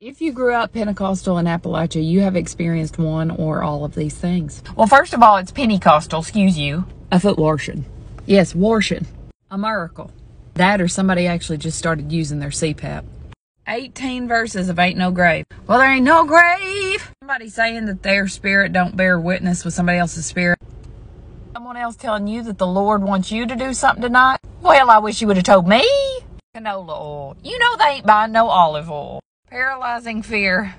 If you grew up Pentecostal in Appalachia, you have experienced one or all of these things. Well, first of all, it's Pentecostal, excuse you. A foot washing. Yes, washing. A miracle. That or somebody actually just started using their CPAP. 18 verses of Ain't No Grave. Well, there ain't no grave. Somebody saying that their spirit don't bear witness with somebody else's spirit. Someone else telling you that the Lord wants you to do something tonight? Well, I wish you would have told me. Canola oil. You know they ain't buying no olive oil. Paralyzing fear.